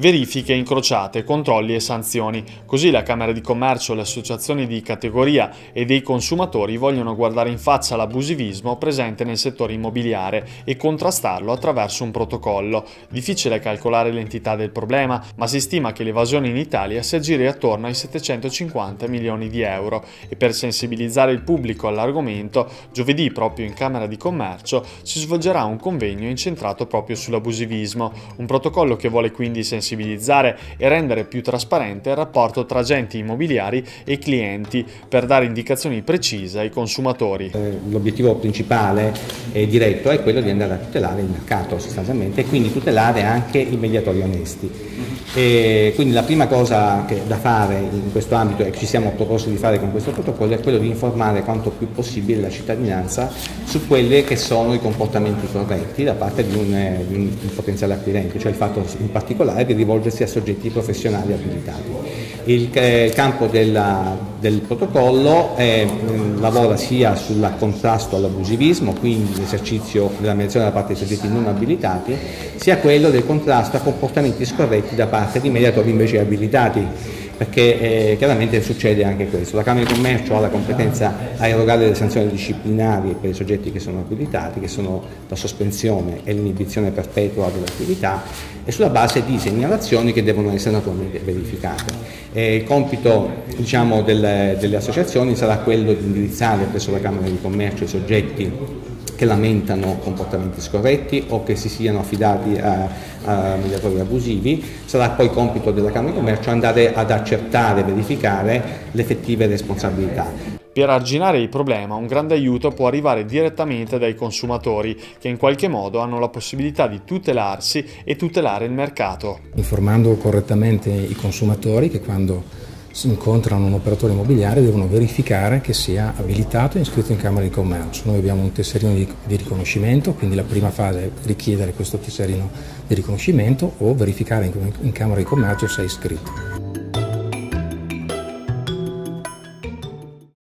Verifiche incrociate, controlli e sanzioni. Così la Camera di Commercio, le associazioni di categoria e dei consumatori vogliono guardare in faccia l'abusivismo presente nel settore immobiliare e contrastarlo attraverso un protocollo. Difficile calcolare l'entità del problema, ma si stima che l'evasione in Italia si aggiri attorno ai 750 milioni di euro e per sensibilizzare il pubblico all'argomento, giovedì proprio in Camera di Commercio si svolgerà un convegno incentrato proprio sull'abusivismo, un protocollo che vuole quindi sensibilizzare sensibilizzare e rendere più trasparente il rapporto tra agenti immobiliari e clienti per dare indicazioni precise ai consumatori. Eh, l'obiettivo principale e diretto è quello di andare a tutelare il mercato sostanzialmente e quindi tutelare anche i mediatori onesti. E quindi la prima cosa da fare in questo ambito e che ci siamo proposti di fare con questo protocollo è quello di informare quanto più possibile la cittadinanza su quelli che sono i comportamenti corretti da parte di un, eh, di un potenziale acquirente, cioè il fatto in particolare di rivolgersi a soggetti professionali abilitati. Il eh, campo della, del protocollo mh, lavora sia sul contrasto all'abusivismo, quindi l'esercizio della mediazione da parte dei soggetti non abilitati, sia quello del contrasto a comportamenti scorretti da parte di mediatori invece abilitati perché eh, chiaramente succede anche questo. La Camera di Commercio ha la competenza a erogare le sanzioni disciplinari per i soggetti che sono abilitati, che sono la sospensione e l'inibizione perpetua dell'attività e sulla base di segnalazioni che devono essere naturalmente verificate. E il compito diciamo, delle, delle associazioni sarà quello di indirizzare presso la Camera di Commercio i soggetti che lamentano comportamenti scorretti o che si siano affidati a, a mediatori abusivi, sarà poi compito della Camera di Commercio andare ad accertare e verificare le effettive responsabilità. Per arginare il problema un grande aiuto può arrivare direttamente dai consumatori che in qualche modo hanno la possibilità di tutelarsi e tutelare il mercato. Informando correttamente i consumatori che quando incontrano un operatore immobiliare devono verificare che sia abilitato e iscritto in Camera di Commercio. Noi abbiamo un tesserino di, di riconoscimento, quindi la prima fase è richiedere questo tesserino di riconoscimento o verificare in, in Camera di Commercio se è iscritto.